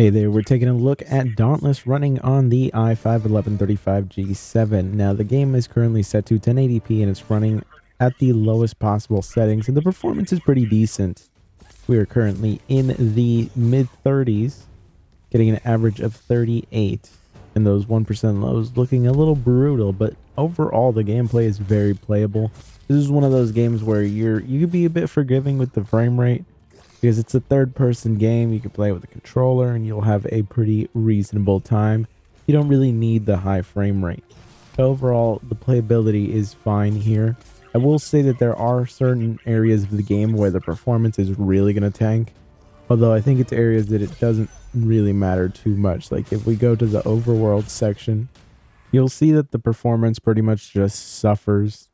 Hey there, we're taking a look at Dauntless running on the i5-1135G7. Now the game is currently set to 1080p and it's running at the lowest possible settings and the performance is pretty decent. We are currently in the mid 30s, getting an average of 38 and those 1% lows looking a little brutal, but overall the gameplay is very playable. This is one of those games where you're you could be a bit forgiving with the frame rate because it's a third person game. You can play with a controller and you'll have a pretty reasonable time. You don't really need the high frame rate. Overall, the playability is fine here. I will say that there are certain areas of the game where the performance is really going to tank. Although I think it's areas that it doesn't really matter too much. Like if we go to the overworld section, you'll see that the performance pretty much just suffers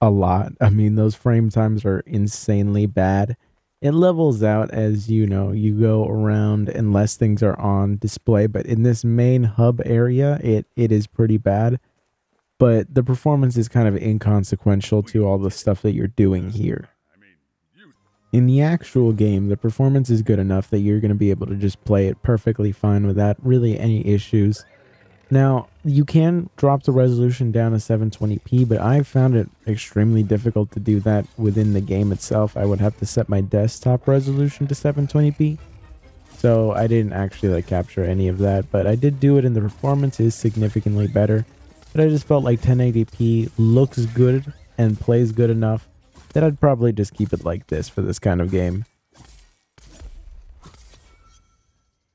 a lot. I mean, those frame times are insanely bad it levels out as you know you go around unless things are on display but in this main hub area it it is pretty bad. But the performance is kind of inconsequential to all the stuff that you're doing here. In the actual game the performance is good enough that you're going to be able to just play it perfectly fine without really any issues now, you can drop the resolution down to 720p, but I found it extremely difficult to do that within the game itself. I would have to set my desktop resolution to 720p. So I didn't actually like capture any of that, but I did do it and the performance is significantly better. But I just felt like 1080p looks good and plays good enough that I'd probably just keep it like this for this kind of game.